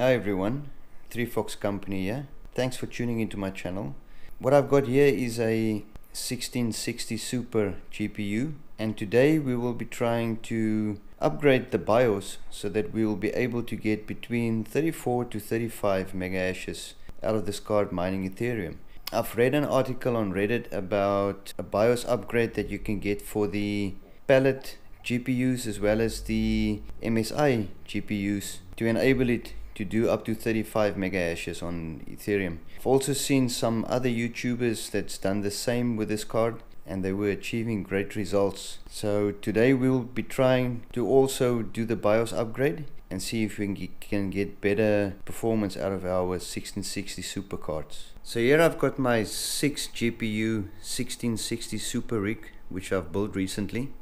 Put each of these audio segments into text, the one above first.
Hi everyone, 3Fox Company here. Thanks for tuning into my channel. What I've got here is a 1660 Super GPU and today we will be trying to upgrade the BIOS so that we will be able to get between 34 to 35 megahashes out of this card mining Ethereum. I've read an article on Reddit about a BIOS upgrade that you can get for the Palit GPUs as well as the MSI GPUs to enable it to do up to 35 megahashes on Ethereum. I've also seen some other YouTubers that's done the same with this card and they were achieving great results. So today we will be trying to also do the BIOS upgrade and see if we can get better performance out of our 1660 super cards. So here I've got my 6 GPU 1660 super rig which I've built recently.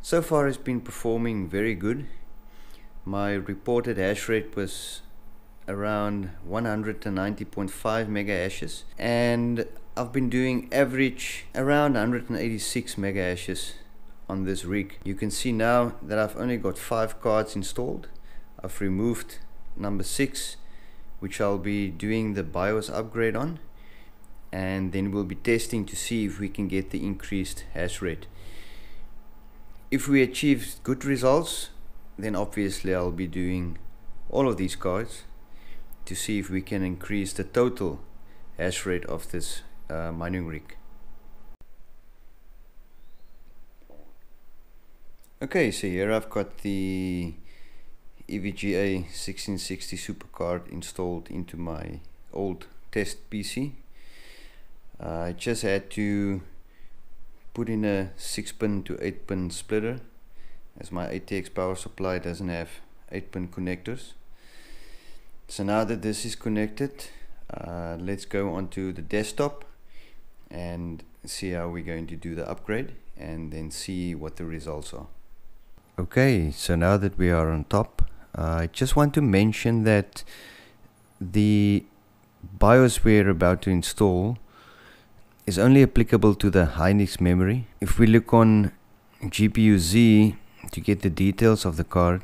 So far it's been performing very good. My reported hash rate was around 190.5 mega hashes and I've been doing average around 186 mega hashes on this rig. You can see now that I've only got five cards installed. I've removed number six, which I'll be doing the BIOS upgrade on. And then we'll be testing to see if we can get the increased hash rate. If we achieve good results, then obviously I'll be doing all of these cards to see if we can increase the total hash rate of this uh, mining rig. Okay, so here I've got the EVGA 1660 supercard installed into my old test PC. Uh, I just had to put in a 6 pin to 8 pin splitter as my ATX power supply doesn't have 8 pin connectors. So now that this is connected, uh, let's go onto the desktop and see how we're going to do the upgrade and then see what the results are. Okay, so now that we are on top, uh, I just want to mention that the BIOS we're about to install is only applicable to the Hynix memory. If we look on GPU Z to get the details of the card,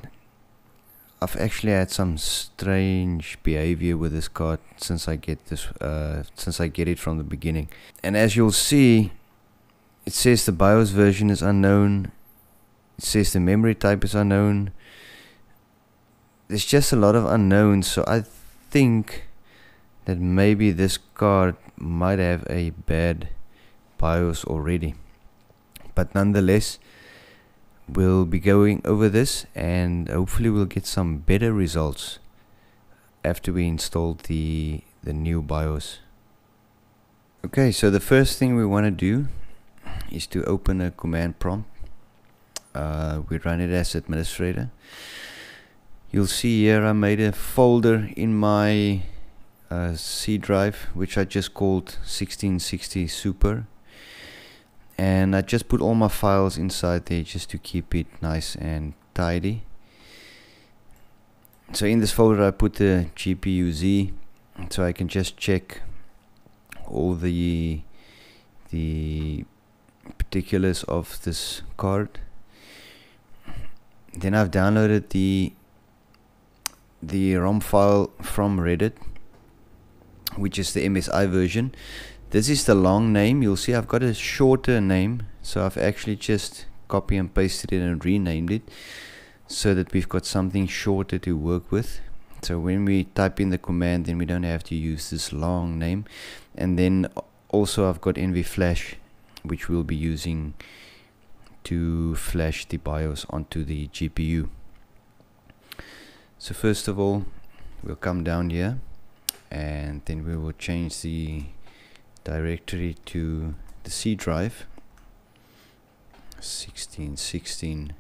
I've actually had some strange behavior with this card since I get this uh, since I get it from the beginning. And as you'll see, it says the BIOS version is unknown. It says the memory type is unknown. There's just a lot of unknowns so I think that maybe this card might have a bad BIOS already. But nonetheless we'll be going over this and hopefully we'll get some better results after we install the the new BIOS. Okay so the first thing we want to do is to open a command prompt. Uh, we run it as administrator. You'll see here I made a folder in my uh, C drive which I just called 1660 super and I just put all my files inside there just to keep it nice and tidy. So in this folder I put the GPU Z so I can just check all the the particulars of this card. Then I've downloaded the the ROM file from Reddit which is the MSI version this is the long name. You'll see I've got a shorter name so I've actually just copy and pasted it and renamed it so that we've got something shorter to work with. So when we type in the command then we don't have to use this long name. And then also I've got NV Flash which we'll be using to flash the BIOS onto the GPU. So first of all, we'll come down here and then we will change the directory to the C drive. 1616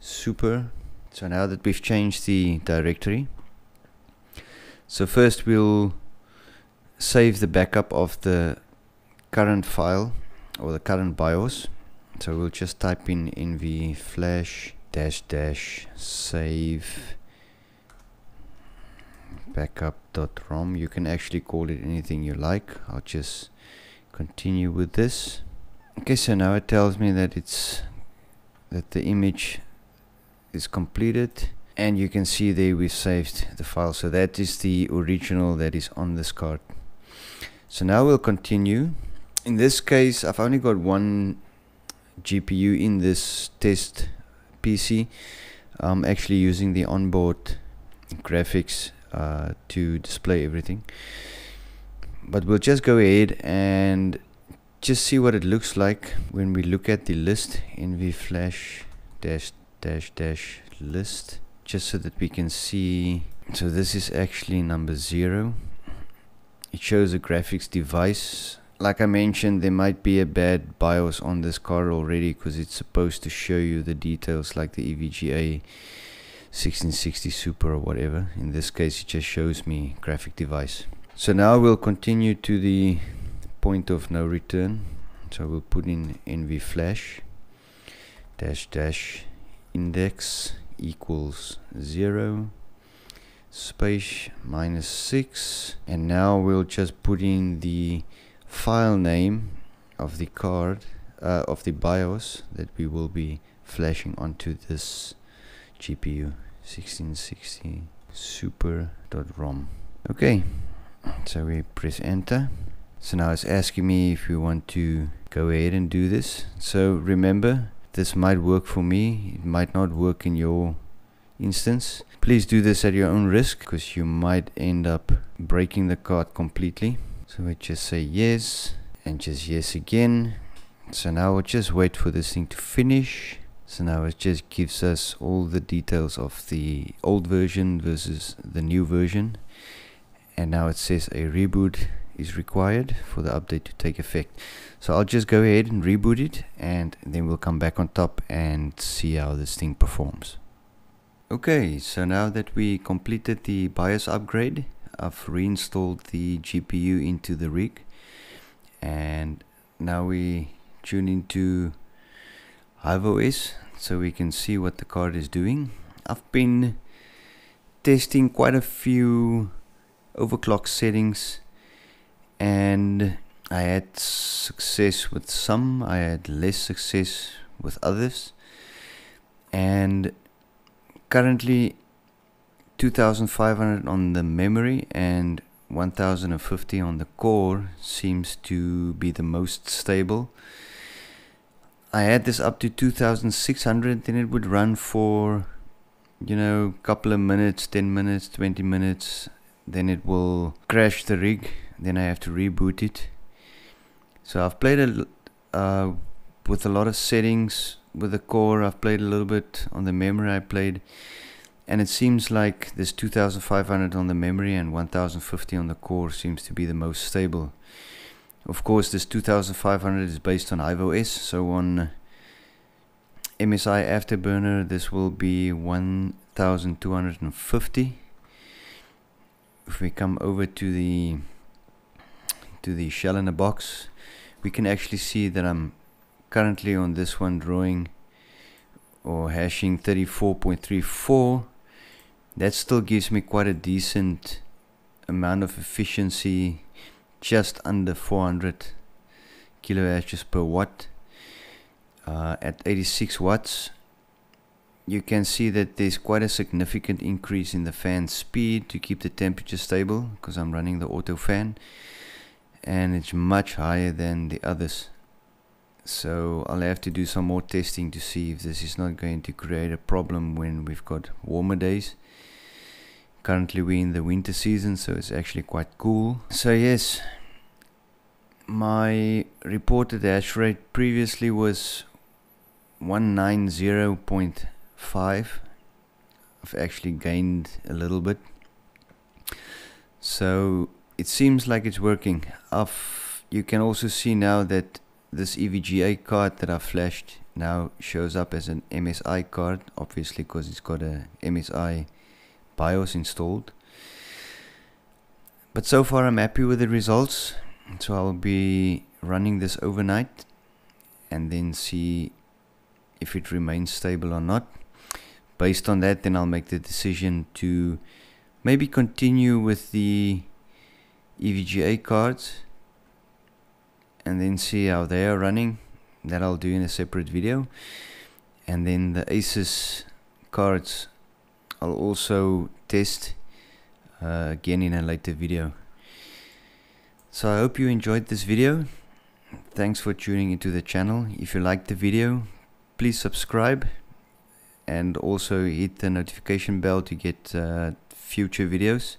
super. So now that we've changed the directory. So first we'll save the backup of the current file or the current BIOS. So we'll just type in nv flash dash dash save backup.rom you can actually call it anything you like. I'll just continue with this. Okay so now it tells me that it's that the image is completed and you can see there we saved the file. So that is the original that is on this card. So now we'll continue. In this case I've only got one GPU in this test PC I'm actually using the onboard graphics uh, to display everything. But we'll just go ahead and just see what it looks like when we look at the list. Flash dash dash dash list just so that we can see. So this is actually number zero. It shows a graphics device. Like I mentioned there might be a bad BIOS on this card already because it's supposed to show you the details like the EVGA 1660 Super or whatever. In this case it just shows me graphic device. So now we'll continue to the point of no return. So we'll put in NV flash dash dash index equals 0 space minus 6 and now we'll just put in the file name of the card uh, of the BIOS that we will be flashing onto this GPU 1660 super.rom okay so we press enter. So now it's asking me if we want to go ahead and do this. So remember this might work for me it might not work in your instance. Please do this at your own risk because you might end up breaking the card completely. So we just say yes and just yes again. So now we'll just wait for this thing to finish so now it just gives us all the details of the old version versus the new version. And now it says a reboot is required for the update to take effect. So I'll just go ahead and reboot it and then we'll come back on top and see how this thing performs. Okay so now that we completed the BIOS upgrade I've reinstalled the GPU into the rig. And now we tune into HiveOS so we can see what the card is doing. I've been testing quite a few overclock settings and I had success with some, I had less success with others. And currently 2500 on the memory and 1050 on the core seems to be the most stable I had this up to 2600 then it would run for you know couple of minutes 10 minutes 20 minutes. Then it will crash the rig. Then I have to reboot it. So I've played a, uh, with a lot of settings with the core. I've played a little bit on the memory I played. And it seems like this 2500 on the memory and 1050 on the core seems to be the most stable of course this 2500 is based on HiveOS so on uh, MSI Afterburner this will be 1250 if we come over to the to the shell in a box we can actually see that I'm currently on this one drawing or hashing 34.34 that still gives me quite a decent amount of efficiency just under 400 kilohashes per watt uh, at 86 watts. You can see that there's quite a significant increase in the fan speed to keep the temperature stable because I'm running the auto fan and it's much higher than the others. So I'll have to do some more testing to see if this is not going to create a problem when we've got warmer days currently we're in the winter season so it's actually quite cool. So yes my reported hash rate previously was 190.5 I've actually gained a little bit. So it seems like it's working. I've, you can also see now that this EVGA card that I flashed now shows up as an MSI card obviously because it's got a MSI BIOS installed. But so far I'm happy with the results. So I'll be running this overnight and then see if it remains stable or not. Based on that then I'll make the decision to maybe continue with the EVGA cards and then see how they are running. That I'll do in a separate video. And then the Asus cards I'll also test uh, again in a later video. So I hope you enjoyed this video. Thanks for tuning into the channel. If you liked the video, please subscribe and also hit the notification bell to get uh, future videos.